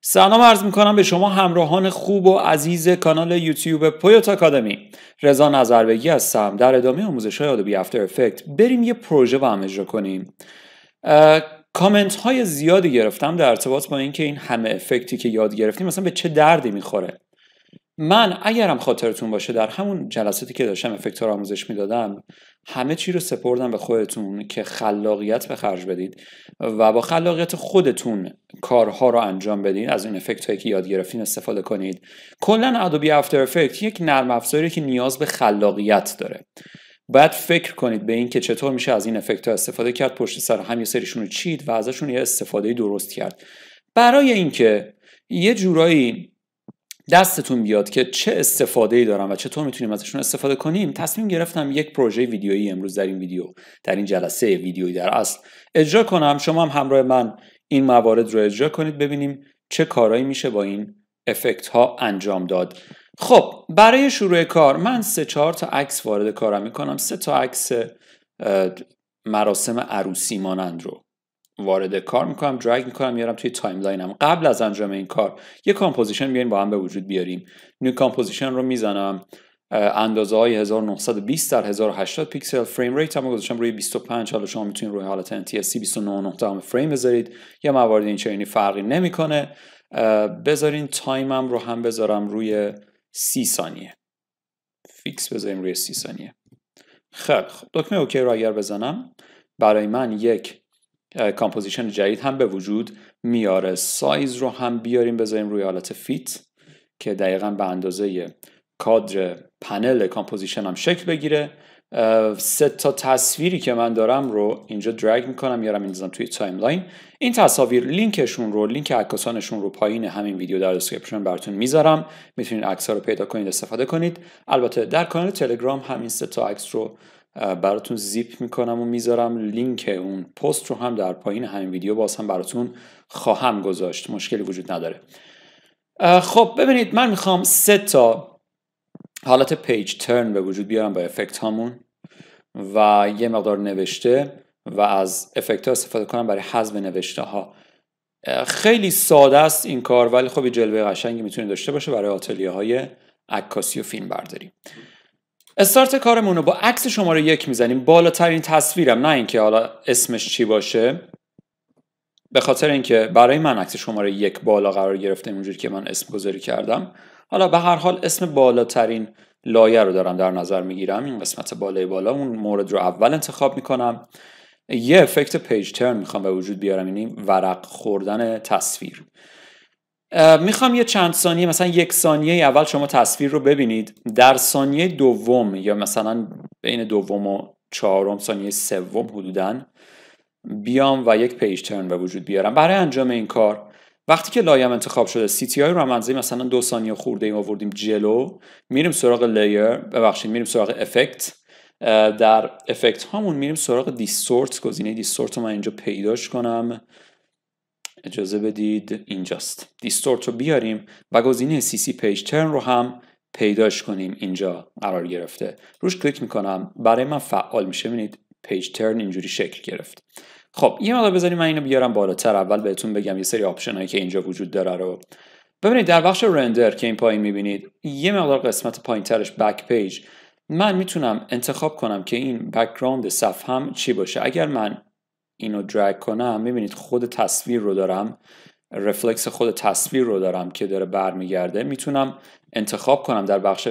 سلام عرض می‌کنم به شما همراهان خوب و عزیز کانال یوتیوب پویوت آکادمی. رضا نظربگی هستم. در ادامه آموزش های آدوبی افتر افکت بریم یه پروژه با هم اجرا کنیم. کامنت های زیادی گرفتم در ارتباط با اینکه این همه افکتی که یاد گرفتیم مثلا به چه دردی می‌خوره. من اگرم خاطرتون باشه در همون جلساتی که داشتم افکت آموزش می‌دادم همه چی رو سپردم به خودتون که خلاقیت به خرج بدید و با خلاقیت خودتون کارها رو انجام بدید از این افکت هایی که یاد گرفتین استفاده کنید. کلا ادوبی افتر افکت یک نرم افزاری که نیاز به خلاقیت داره. باید فکر کنید به اینکه چطور میشه از این افکت ها استفاده کرد. پشت سر هم یه سریشون رو چید و ازشون یه استفاده درست کرد. برای اینکه یه جورایی دستتون بیاد که چه استفاده ای دارم و چطور می‌تونیم ازشون استفاده کنیم تصمیم گرفتم یک پروژه ویدیویی امروز در این ویدیو در این جلسه ویدیویی در اصل اجرا کنم. شما هم همراه من این موارد رو اجرا کنید ببینیم چه کارهایی میشه با این effect ها انجام داد. خب برای شروع کار من سه چهار تا عکس وارد کارم می‌کنم. سه تا عکس مراسم عروسی مانند رو. وارد کار می‌کنم drag می‌کنم میارم توی timeline م قبل از انجام این کار یه composition بیاریم با هم به وجود بیاریم. new composition رو می‌زنم. اندازه های 1920 در 1080 پیکسل frame rate هم گذاشتم. روی 25 حالا شما می‌تونید روی حالت NTSC 29 فریم بذارید. یا موارد این چنینی فرقی نمی‌کنه. بذارین time م رو هم بذارم روی 30 ثانیه. fix بذاریم روی 30 ثانیه. خیلی خب دکمه OK رو اگر بزنم برای من یک composition جدید هم به وجود میاره. سایز رو هم بیاریم بذاریم روی حالت fit که دقیقا به اندازه کادر پنل composition هم شکل بگیره. سه تا تصویری که من دارم رو اینجا drag می‌کنم میارم میندازم توی timeline. این تصاویر لینکشون رو لینک عکاسانشون رو پایین همین ویدیو در description براتون می‌ذارم. می‌تونید عکس رو پیدا کنید استفاده کنید. البته در کانال تلگرام همین سه تا عکس رو براتون زیپ می‌کنم و می‌ذارم لینک اون پست رو هم در پایین همین ویدیو باز هم براتون خواهم گذاشت. مشکلی وجود نداره. خب ببینید من می‌خوام سه تا حالت پیج ترن به وجود بیارم با افکت هامون و یه مقدار نوشته و از افکت ها استفاده کنم برای حذف نوشته ها خیلی ساده است این کار ولی خب جلوه قشنگی می‌تونه داشته باشه برای آتلیه های عکاسی و فیلم برداری استارت کارمون رو با عکس شماره یک می‌زنیم. بالاترین تصویرم نه اینکه حالا اسمش چی باشه. به خاطر اینکه برای من عکس شماره یک بالا قرار گرفته اونجوری که من اسم گذاری کردم. حالا به هر حال اسم بالاترین لایه رو دارم در نظر می‌گیرم. این قسمت بالای بالا اون مورد رو اول انتخاب می‌کنم. یه افکت پیج ترن می‌خوام به وجود بیارم یعنی ورق خوردن تصویر. می‌خوام یه چند ثانیه مثلا یک ثانیه اول شما تصویر رو ببینید. در ثانیه دوم یا مثلا بین دوم و چهارم ثانیه سوم حدودا بیام و یک page turn به وجود بیارم. برای انجام این کار وقتی که لایه‌م انتخاب شده CTI رو مثلا دو ثانیه خورده ایم آوردیم جلو میریم سراغ layer ببخشید میریم سراغ افکت در افکت هامون میریم سراغ distort گزینه distort رو من اینجا پیداش کنم. اجازه بدید اینجاست. distort رو بیاریم و گزینه CC page turn رو هم پیداش کنیم. اینجا قرار گرفته. روش کلیک می‌کنم. برای من فعال میشه. ببینید page turn اینجوری شکل گرفت. خب یه مقدار بذاریم من اینو بیارم بالاتر. اول بهتون بگم یه سری option هایی که اینجا وجود داره رو. ببینید در بخش render که این پایین می‌بینید یه مقدار قسمت پایین ترش back page من می‌تونم انتخاب کنم که این background صفحم چی باشه. اگر من اینو drag کنم می‌بینید خود تصویر رو دارم رفلکس خود تصویر رو دارم که داره برمیگرده. می‌تونم انتخاب کنم در بخش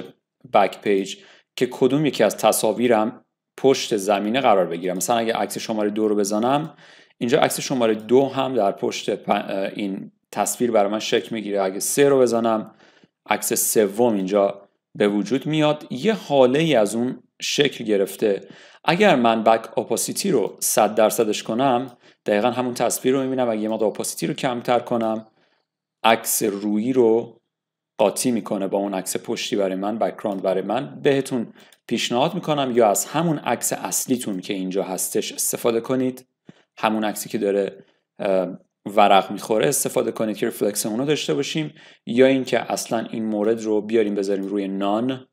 back page که کدوم یکی از تصاویرم پشت زمینه قرار بگیرم مثلا اگه عکس شماره دو رو بزنم اینجا عکس شماره دو هم در پشت این تصویر برای من شکل می‌گیره. اگه سه رو بزنم عکس سوم اینجا به وجود میاد. یه حاله ای از اون شکل گرفته. اگر من بک اپاسیتی رو 100 درصدش کنم دقیقا همون تصویر رو می‌بینم. اگه یه مقدار اپاسیتی رو کمتر کنم عکس رویی رو قاطی می‌کنه با اون عکس پشتی برای من بکراند برای من. بهتون پیشنهاد می‌کنم یا از همون عکس اصلیتون که اینجا هستش استفاده کنید. همون عکسی که داره ورق می‌خوره استفاده کنید که رفلکس اونو داشته باشیم. یا اینکه اصلا این مورد رو بیاریم بذاریم روی نان.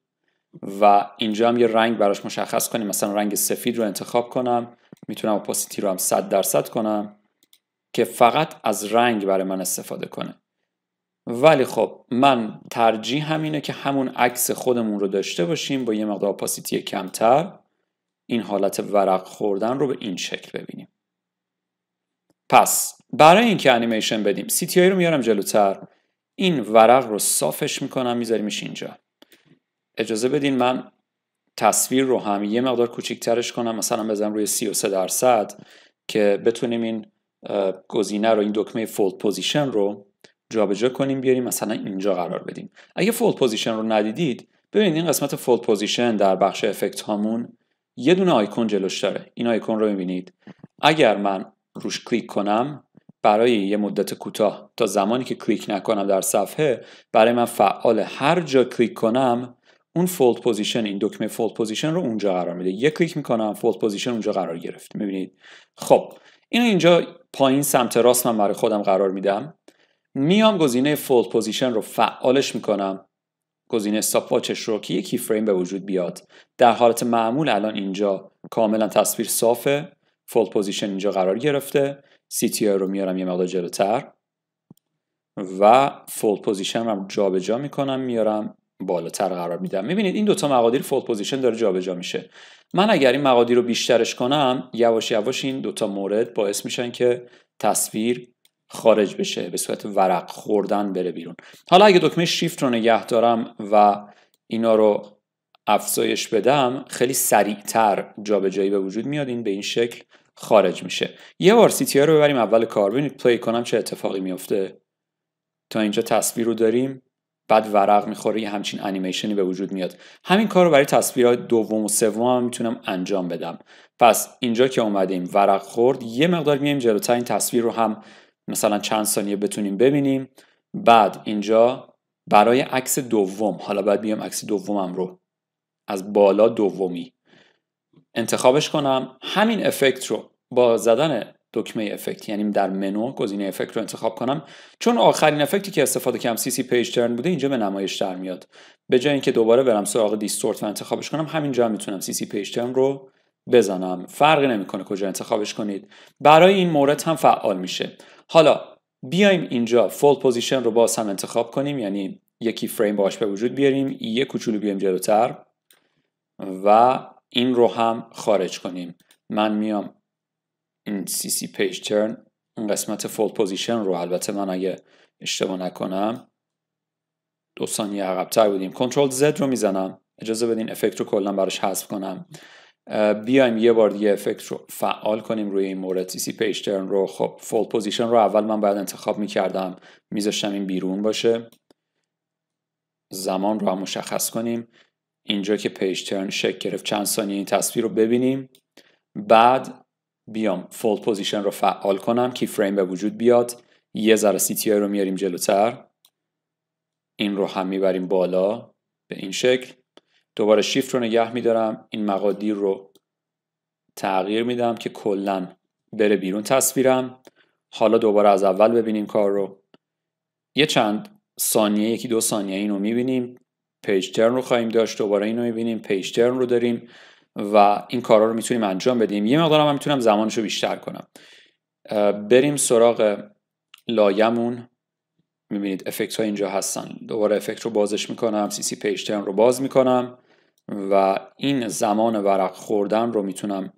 و اینجا هم یه رنگ براش مشخص کنیم. مثلا رنگ سفید رو انتخاب کنم. می‌تونم اپاسیتی رو هم 100 درصد کنم که فقط از رنگ برای من استفاده کنه. ولی خب من ترجیح همینه که همون عکس خودمون رو داشته باشیم با یه مقدار اپاسیتی کمتر. این حالت ورق خوردن رو به این شکل ببینیم. پس برای اینکه انیمیشن بدیم CTI رو میارم جلوتر. این ورق رو صافش می‌کنم میذاریمش اینجا. اجازه بدین من تصویر رو هم یه مقدار کوچیکترش کنم. مثلا بزنم روی 33 درصد که بتونیم این گزینه رو این دکمه fold position رو جابجا کنیم بیاریم مثلا اینجا قرار بدیم. اگه fold position رو ندیدید ببینید این قسمت fold position در بخش افکت هامون یه دونه آیکون جلوش داره. این آیکون رو می‌بینید. اگر من روش کلیک کنم برای یه مدت کوتاه تا زمانی که کلیک نکنم در صفحه برای من فعال هر جا کلیک کنم اون fold position این دکمه fold position رو اونجا قرار میده. یه کلیک می‌کنم fold position اونجا قرار گرفت. می‌بینید؟ خب اینو اینجا پایین سمت راست من برای خودم قرار میدم. میام گزینه fold position رو فعالش می‌کنم. گزینه stopwatch ش رو که یه keyframe به وجود بیاد. در حالت معمول الان اینجا کاملا تصویر صافه. fold position اینجا قرار گرفته. CTI رو میارم یه مقدار جلوتر. و fold position رو جابجا می‌کنم میارم. بالاتر قرار میدم. می‌بینید این دوتا مقادیر fold position داره جابجا میشه. من اگر این مقادیر رو بیشترش کنم یواش یواش این دوتا مورد باعث میشن که تصویر خارج بشه به صورت ورق خوردن بره بیرون. حالا اگه دکمه شیفت رو نگه دارم و اینا رو افزایش بدم خیلی سریعتر جابجایی به وجود میاد. این به این شکل خارج میشه. یه بار سی رو ببریم اول کار ببینید پلی کنم چه اتفاقی میفته تا اینجا تصویر رو داریم. بعد ورق می‌خوره یه همچین انیمیشنی به وجود میاد. همین کار رو برای تصویرهای دوم و سوم هم می‌تونم انجام بدم. پس اینجا که اومدیم ورق خورد یه مقدار میایم جلوتر این تصویر رو هم مثلا چند ثانیه بتونیم ببینیم. بعد اینجا برای عکس دوم حالا باید بیام عکس دومم رو از بالا دومی انتخابش کنم. همین افکت رو با زدن دکمه افکت. یعنی در منو گزینه افکت رو انتخاب کنم. چون آخرین افکتی که استفاده کردم CC page turn بوده اینجا به نمایش در میاد. به جای اینکه دوباره برم سراغ distort و انتخابش کنم همینجا می‌تونم CC page turn رو بزنم. فرقی نمی‌کنه کجا انتخابش کنید. برای این مورد هم فعال میشه. حالا بیایم اینجا fold position رو باز هم انتخاب کنیم. یعنی یه keyframe براش به وجود بیاریم یه کوچولو بیایم جلوتر و این رو هم خارج کنیم. من میام این CC page turn اون قسمت fold position رو البته من اگه اشتباه نکنم دو ثانیه عقبتر بودیم. Ctrl Z رو می‌زنم. اجازه بدین افکت رو کلا براش حذف کنم. بیایم یه بار دیگه افکت رو فعال کنیم روی این مورد. CC page turn رو. خب fold position رو اول من باید انتخاب می‌کردم. میذاشتم این بیرون باشه. زمان رو هم مشخص کنیم. اینجا که page turn شکل گرفت. چند ثانیه این تصویر رو ببینیم. بعد بیام fold position رو فعال کنم keyframe به وجود بیاد. یه ذره CTI رو میاریم جلوتر. این رو هم می‌بریم بالا به این شکل. دوباره شیفت رو نگه میدارم. این مقادیر رو تغییر میدم که کلا بره بیرون تصویرم. حالا دوباره از اول ببینیم کار رو. یه چند ثانیه یکی دو ثانیه اینو می‌بینیم. page turn رو خواهیم داشت. دوباره اینو می‌بینیم. page turn رو داریم. و این کارا رو می‌تونیم انجام بدیم. یه مقدار هم می‌تونم زمانش رو بیشتر کنم. بریم سراغ لایه‌مون می‌بینید افکت ها اینجا هستن. دوباره افکت رو بازش می‌کنم سی سی پیج رو باز می‌کنم و این زمان ورق خوردن رو می‌تونم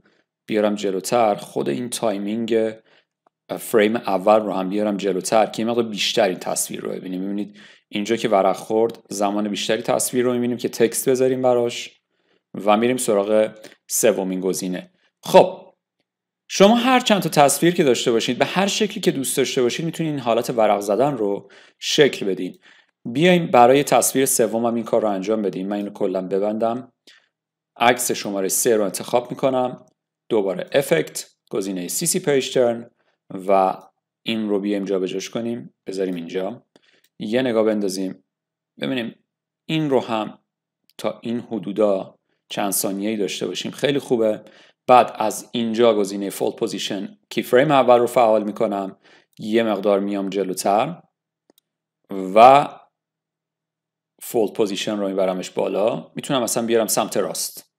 بیارم جلوتر. خود این timing فریم اول رو هم بیارم جلوتر که مقدار بیشتر این تصویر رو ببینیم. می‌بینید اینجا که ورق خورد زمان بیشتری تصویر رو می‌بینیم که text بذاریم براش. و میریم سراغ سومین گزینه. خب شما هر چند تا تصویر که داشته باشید به هر شکلی که دوست داشته باشید می‌تونید این حالت ورق زدن رو شکل بدین. بیایم برای تصویر سومم این کار رو انجام بدیم من اینو کلا ببندم. عکس شماره 3 رو انتخاب می‌کنم. دوباره افکت گزینه CC Page Turn و این رو بیایم جابجاش کنیم. بذاریم اینجا. یه نگاه بندازیم. ببینیم این رو هم تا این حدودا چند ثانیه‌ای داشته باشیم. خیلی خوبه. بعد از اینجا گزینه Fold Position keyframe اول رو فعال می‌کنم. یه مقدار میام جلوتر. و Fold Position رو میبرمش بالا. می‌تونم مثلا بیارم سمت راست.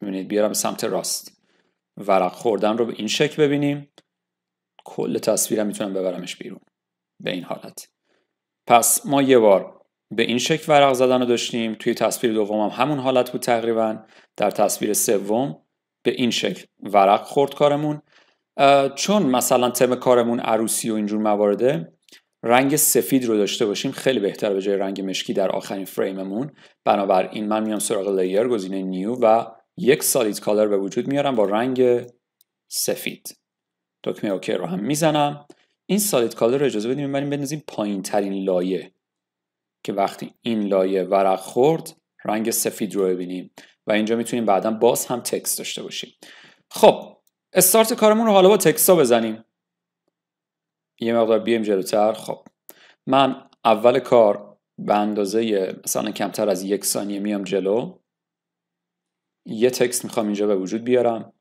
می‌بینید؟ بیارم سمت راست. ورق خوردن رو به این شکل ببینیم. کل تصویرم می‌تونم ببرمش بیرون. به این حالت. پس ما یه بار به این شکل ورق زدن رو داشتیم. توی تصویر دوم هم همون حالت بود تقریبا. در تصویر سوم به این شکل ورق خورد کارمون. چون مثلا تم کارمون عروسی و اینجور موارده رنگ سفید رو داشته باشیم خیلی بهتر به جای رنگ مشکی در آخرین فریممون. بنابراین من میام سراغ Layer گزینه New و یک solid color به وجود میارم با رنگ سفید. دکمه OK رو هم می‌زنم. این solid color رو اجازه بدیم بریم بندازیم پایین ترین لایه. که وقتی این لایه ورق خورد رنگ سفید رو ببینیم و اینجا می‌تونیم بعدا باز هم text داشته باشیم. خب استارت کارمون رو حالا با text ها بزنیم. یه مقدار بیایم جلوتر. خب من اول کار به اندازه مثلا کمتر از یک ثانیه میام جلو. یه text می‌خوام اینجا به وجود بیارم.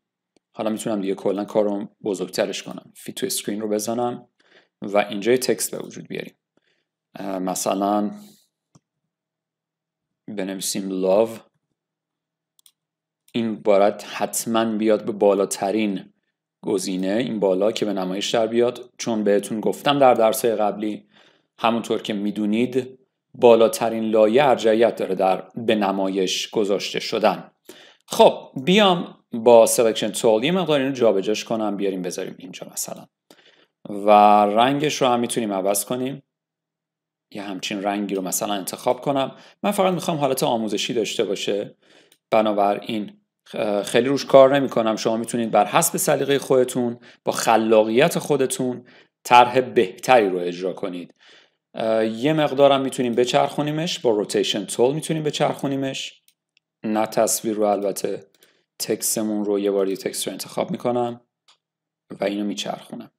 حالا می‌تونم دیگه کلا کارو بزرگترش کنم. fit to screen رو بزنم و اینجا یه text به وجود بیاریم. مثلا بنویسیم love. این باید حتما بیاد به بالاترین گزینه این بالا که به نمایش در بیاد. چون بهتون گفتم در درس قبلی همونطور که می‌دونید بالاترین لایه ارجحیت داره در به نمایش گذاشته شدن. خب بیام با Selection Tool یه مقدار اینو جابجاش کنم بیاریم بذاریم اینجا مثلا. و رنگش رو هم می‌تونیم عوض کنیم. یه همچین رنگی رو مثلا انتخاب کنم. من فقط می‌خوام حالت آموزشی داشته باشه. بنابراین خیلی روش کار نمی کنم شما می‌تونید بر حسب سلیقه خودتون با خلاقیت خودتون طرح بهتری رو اجرا کنید. یه مقدارم می‌تونیم بچرخونیمش. با روتیشن تول می‌تونیم بچرخونیمش. نه تصویر رو البته تکسمون رو یه بار یه تکست رو انتخاب می‌کنم و اینو میچرخونم.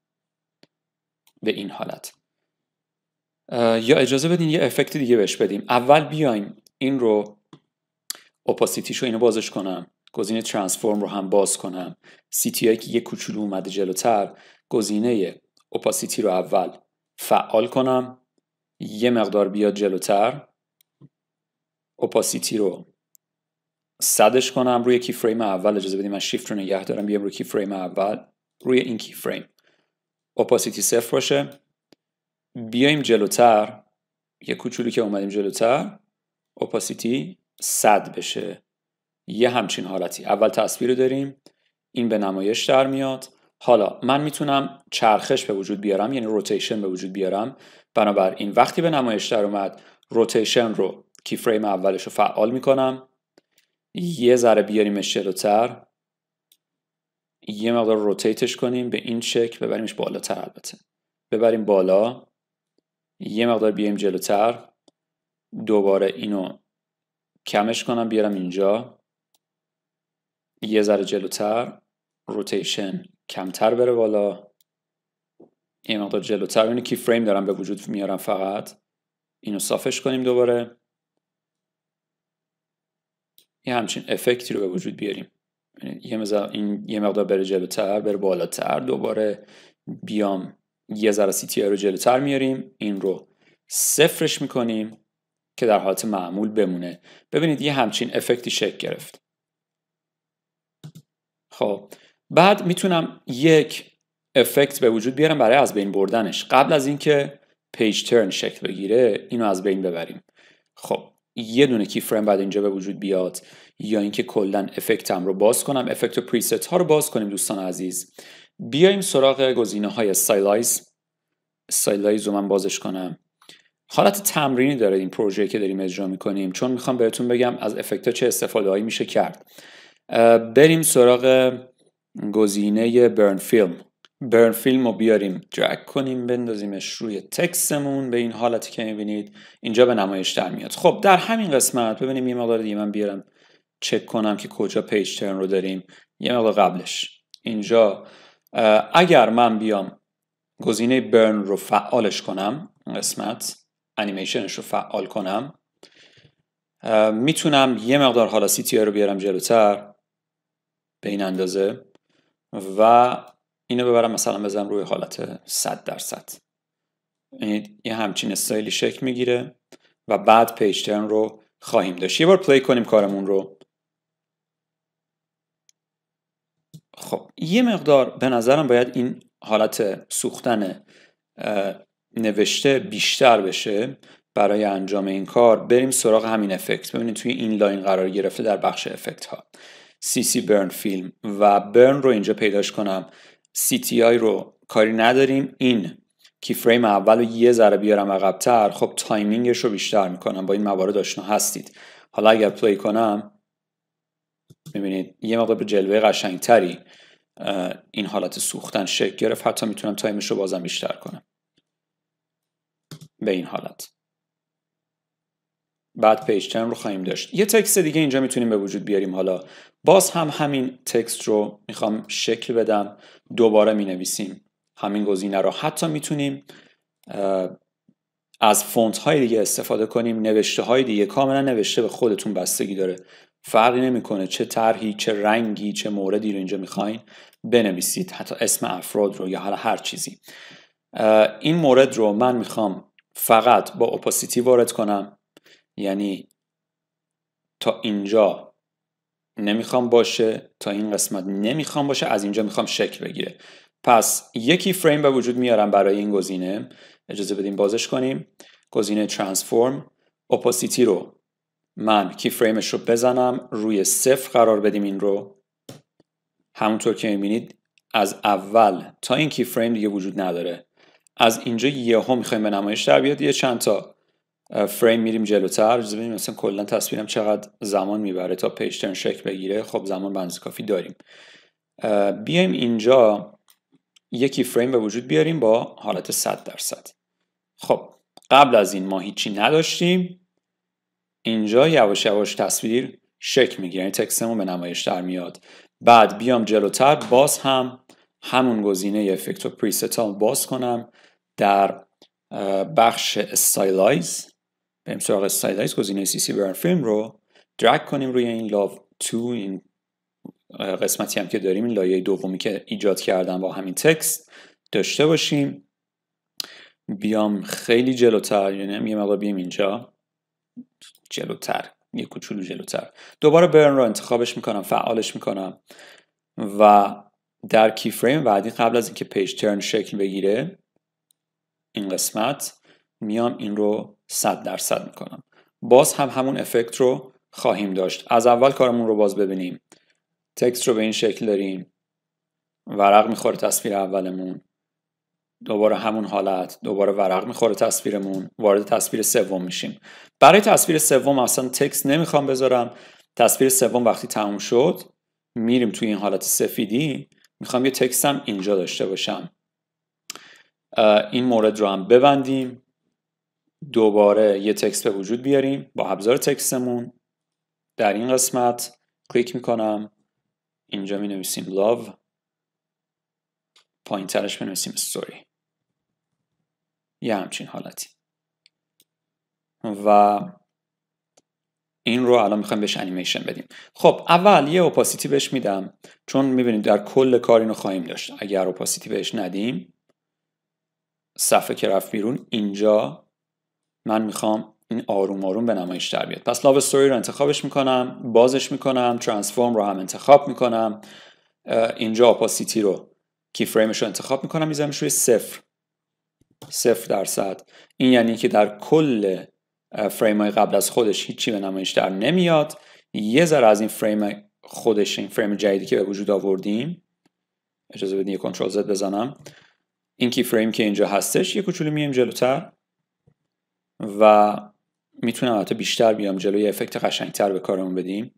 به این حالت. یا اجازه بدین یه افکت دیگه بهش بدیم. اول بیایم این رو اپاسیتیش رو اینو بازش کنم. گزینه ترانسفورم رو هم باز کنم. سیتی که یه کوچولو اومده جلوتر گزینه اپاسیتی رو اول فعال کنم. یه مقدار بیاد جلوتر. اپاسیتی رو صدش کنم. روی کی فریم اول اجازه بدیم من شیفت رو نگه دارم. بیام روی کی فریم اول. روی این کی فریم اپاسیتی صفر باشه. بیایم جلوتر. یه کوچولو که اومدیم جلوتر اپاسیتی صد بشه. یه همچین حالتی. اول تصویر رو داریم این به نمایش در میاد. حالا من می‌تونم چرخش به وجود بیارم یعنی روتیشن به وجود بیارم. بنابراین وقتی به نمایش در اومد روتیشن رو کی فریم اولش رو فعال می‌کنم. یه ذره بیاریمش جلوتر. یه مقدار روتیتش کنیم به این شکل ببریمش بالاتر البته. ببریم بالا. یه مقدار بیایم جلوتر. دوباره اینو کمش کنم بیارم اینجا. یه ذره جلوتر. روتیشن کمتر بره بالا. یه مقدار جلوتر. اینو کی فریم دارم به وجود میارم فقط. اینو صافش کنیم دوباره. یه همچین افکتی رو به وجود بیاریم. یه این یه مقدار بره جلوتر بره بالاتر. دوباره بیام یه ذره سی رو جلوتر میاریم. این رو صفرش می‌کنیم که در حالت معمول بمونه. ببینید یه همچین افکتی شکل گرفت. خب بعد می‌تونم یک افکت به وجود بیارم برای از بین بردنش. قبل از اینکه Page Turn شکل بگیره اینو از بین ببریم. خب یه دونه keyframe بعد اینجا به وجود بیاد. یا اینکه کلا افکتم رو باز کنم. Effect و Preset ها رو باز کنیم دوستان عزیز. بیایم سراغ گزینه های Stylize. Stylize رو من بازش کنم. حالت تمرینی داره این پروژه که داریم اجرا می‌کنیم چون می‌خوام بهتون بگم از افکت ها چه استفاده هایی میشه کرد. بریم سراغ گزینه برن فیلم. برن فیلم رو بیاریم درک کنیم بندازیمش روی تکسمون به این حالتی که می‌بینید. اینجا به نمایش در میاد. خب در همین قسمت ببینیم یه مقدار دیگه من بیارم چک کنم که کجا پیج ترن رو داریم. یه مقدار قبلش. اینجا اگر من بیام گزینه برن رو فعالش کنم قسمت انیمیشنش رو فعال کنم می‌تونم یه مقدار حالا C رو بیارم جلوتر به این اندازه و اینو ببرم مثلا بزنم روی حالت 100 درصد. یعنی یه همچین استایلی شکل می‌گیره و بعد Page Turn رو خواهیم داشت. یه بار play کنیم کارمون رو. خب یه مقدار به نظرم باید این حالت سوختن نوشته بیشتر بشه برای انجام این کار. بریم سراغ همین افکت. ببینید توی این line قرار گرفته در بخش افکت ها CC Burn Film و Burn رو اینجا پیداش کنم. آی رو کاری نداریم. این keyframe اول رو یه ذره بیارم عقبتر. خب timing ش رو بیشتر می‌کنم. با این موارد آشنا هستید. حالا اگر play کنم می‌بینید یه مقدار به جلوه قشنگتری این حالت سوختن شکل گرفت. حتی می‌تونم time ش رو بازم بیشتر کنم. به این حالت. بعد Page Turn رو خواهیم داشت. یه text دیگه اینجا می‌تونیم به وجود بیاریم حالا. باز هم همین text رو می‌خوام شکل بدم. دوباره می‌نویسیم. همین گزینه رو حتی می‌تونیم از فونت های دیگه استفاده کنیم. نوشته های دیگه کاملا نوشته به خودتون بستگی داره. فرقی نمی‌کنه چه طرحی چه رنگی چه موردی رو اینجا می‌خواین بنویسید. حتی اسم افراد رو یا حالا هر چیزی. این مورد رو من می‌خوام فقط با اپاسیتی وارد کنم. یعنی تا اینجا نمی‌خوام باشه تا این قسمت نمی‌خوام باشه از اینجا می‌خوام شکل بگیره. پس یکی فریم به وجود میارم برای این گزینه. اجازه بدیم بازش کنیم. گزینه Transform. Opacity رو من keyframe ش رو بزنم. روی صفر قرار بدیم این رو. همونطور که می‌بینید از اول تا این keyframe دیگه وجود نداره. از اینجا یهو می‌خوایم به نمایش در بیاد. یه چند تا فریم میریم جلوتر. بدیم مثلا کلا تصویرم چقدر زمان می‌بره تا Page Turn شکل بگیره. خب زمان بنز کافی داریم. بیایم اینجا. یه keyframe به وجود بیاریم با حالت 100 درصد. خب قبل از این ما هیچی نداشتیم. اینجا یواش یواش تصویر شکل می‌گیره. یعنی text مون به نمایش در میاد. بعد بیام جلوتر باز هم همون گزینه Effect و Preset رو باز کنم در بخش Stylize بریم سراغ Stylize گزینه CC Burn Film رو drag کنیم روی این love تو این قسمتی هم که داریم این لایه دومی که ایجاد کردم با همین تکست داشته باشیم. بیام خیلی جلوتر یعنی یه مقدار بیام اینجا. جلوتر یه کوچولو جلوتر. دوباره برن رو انتخابش می‌کنم فعالش می‌کنم. و در کی فریم بعدی قبل از اینکه پیج ترن شکل بگیره این قسمت میام این رو 100 درصد می‌کنم. باز هم همون افکت رو خواهیم داشت. از اول کارمون رو باز ببینیم. تکست رو به این شکل داریم. ورق می‌خوره تصویر اولمون. دوباره همون حالت. دوباره ورق می‌خوره تصویرمون. وارد تصویر سوم میشیم. برای تصویر سوم اصلا تکست نمی‌خوام بذارم. تصویر سوم وقتی تموم شد میریم توی این حالت سفیدی. می‌خوام یه تکستم اینجا داشته باشم. این مورد رو هم ببندیم. دوباره یه تکست به وجود بیاریم. با ابزار تکستمون. در این قسمت کلیک می‌کنم. اینجا می نویسیم love پایین ترش می نویسیم story یه همچین حالتی. و این رو الان می‌خوایم بهش انیمیشن بدیم. خب اول یه اپاسیتی بهش میدم چون می‌بینید در کل کار اینو خواهیم داشت. اگر اپاسیتی بهش ندیم صفحه که رفت بیرون اینجا من می‌خوام این آروم آروم به نمایش در بیاد. پس لاو استوری رو انتخابش می‌کنم بازش می‌کنم ترانسفورم رو هم انتخاب می‌کنم. اینجا اپاسیتی رو کی فریمش رو انتخاب می‌کنم میذارمش روی صفر. صفر درصد. این یعنی که در کل فریم های قبل از خودش هیچی به نمایش در نمیاد. یه ذره از این فریم خودش این فریم جدیدی که به وجود آوردیم اجازه بدین یه Ctrl Z بزنم. این keyframe که اینجا هستش یه کوچولو میایم جلوتر. و می‌تونم حتی بیشتر بیام جلوی افکت قشنگتر به کارمون بدیم.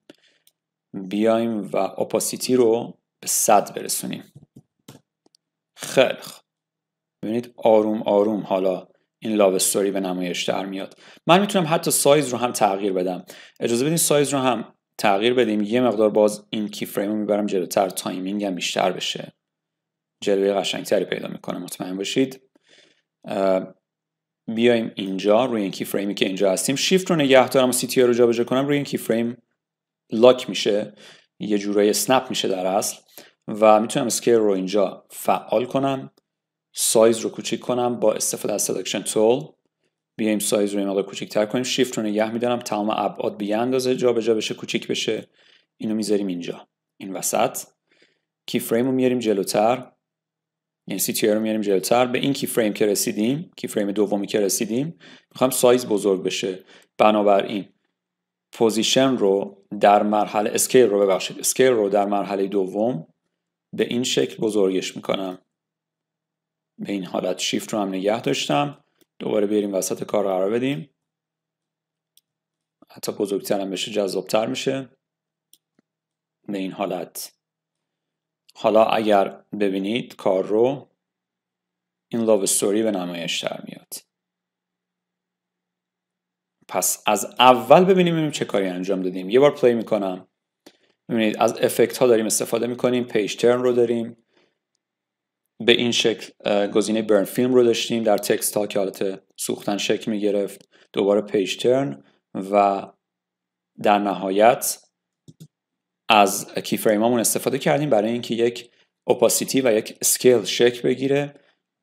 بیایم و Opacity رو به صد برسونیم. خیلی ببینید آروم آروم حالا این love story به نمایش در میاد. من می‌تونم حتی سایز رو هم تغییر بدم. اجازه بدین سایز رو هم تغییر بدیم. یه مقدار باز این keyframe رو می‌برم جلوتر. timing هم بیشتر بشه. جلوه قشنگتری پیدا می‌کنه مطمئن باشید. بیایم اینجا روی این keyframe ی که اینجا هستیم. شیفت رو نگه دارم و CTI رو جابجا کنم. روی این keyframe lock میشه. یه جورایی snap میشه در اصل. و می‌تونم scale رو اینجا فعال کنم. سایز رو کوچیک کنم با استفاده از selection tool بیایم سایز رو این مقدار کوچیک‌تر کنیم. شیفت رو نگه میدارم. تمام ابعاد به اندازه جابجا بشه کوچیک بشه. اینو می‌ذاریم اینجا. این وسط. keyframe رو میاریم جلوتر. یعنی CTI رو میاریم جلوتر. به این keyframe که رسیدیم keyframe دومی که رسیدیم می‌خوام سایز بزرگ بشه. بنابراین position رو در مرحله scale رو ببخشید. scale رو در مرحله دوم به این شکل بزرگش می‌کنم. به این حالت شیفت رو هم نگه داشتم. دوباره بیاریم وسط کار قرار بدیم. حتی بزرگتر هم بشه جذابتر میشه. به این حالت. حالا اگر ببینید کار رو این love story به نمایش در میاد. پس از اول ببینیم ببینیم چه کاری انجام دادیم. یه بار play می‌کنم. ببینید از effect ها داریم استفاده می‌کنیم page turn رو داریم. به این شکل گزینه burn film رو داشتیم. در text ها که حالت سوختن شکل می‌گرفت دوباره page turn و در نهایت از keyframe امون استفاده کردیم برای اینکه یک opacity و یک scale شکل بگیره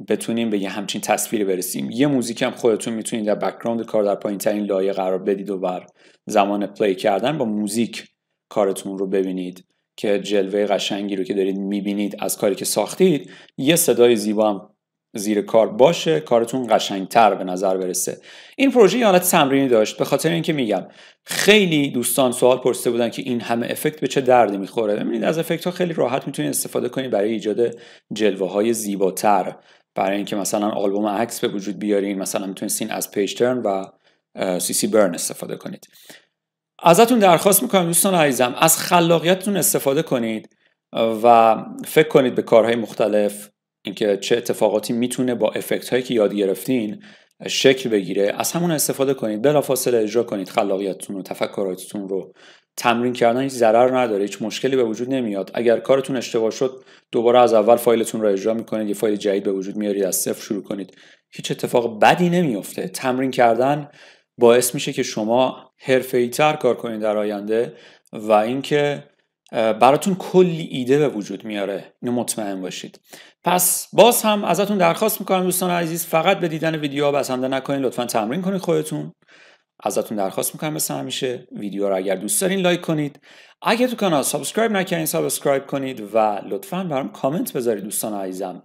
بتونیم به یه همچین تصویری برسیم. یه موزیک هم خودتون می‌تونید در background کار در پایین ترین لایه قرار بدید و در زمان play کردن با موزیک کارتون رو ببینید که جلوه قشنگی رو که دارید می‌بینید از کاری که ساختید یه صدای زیبا هم زیر کار باشه کارتون قشنگتر به نظر برسه. این پروژه یه حالت تمرینی داشت. به خاطر اینکه میگم خیلی دوستان سوال پرسیده بودن که این همه effect به چه دردی می‌خوره. ببینید از effect ها خیلی راحت می‌تونید استفاده کنید برای ایجاد جلوه های زیباتر. برای اینکه مثلا آلبوم عکس به وجود بیارین مثلا می‌تونید سین از page turn و CC burn استفاده کنید. ازتون درخواست می‌کنم دوستان عزیزم از خلاقیتتون استفاده کنید و فکر کنید به کارهای مختلف اینکه چه اتفاقاتی می‌تونه با افکت هایی که یاد گرفتین شکل بگیره از همون استفاده کنید. بلافاصله اجرا کنید خلاقیتتون و تفکراتتون رو. تمرین کردن هیچ ضرر نداره هیچ مشکلی به وجود نمیاد. اگر کارتون اشتباه شد دوباره از اول فایلتون رو اجرا می‌کنید یه فایل جدید به وجود میارید از صفر شروع کنید. هیچ اتفاق بدی نمیافته. تمرین کردن باعث میشه که شما تر کار کنید در آینده و اینکه براتون کلی ایده به وجود میاره. اینو مطمئن باشید. پس باز هم ازتون درخواست می‌کنم دوستان عزیز فقط به دیدن ویدیوها بسنده نکنید لطفا تمرین کنید خودتون. ازتون درخواست می‌کنم مثل همیشه ویدیو رو اگر دوست دارین like کنید. اگر تو کانال subscribe نکنید subscribe کنید و لطفا برام کامنت بذارید دوستان عزیزم.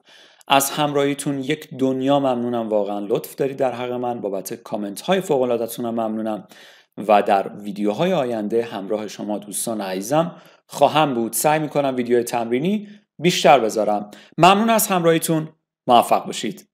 از همراهیتون یک دنیا ممنونم. واقعا لطف دارید در حق من. بابت کامنت های فوق العاده‌تون ممنونم. و در ویدیوهای آینده همراه شما دوستان عزیزم خواهم بود. سعی می‌کنم ویدیو تمرینی بیشتر بذارم. ممنون از همراهیتون. موفق باشید.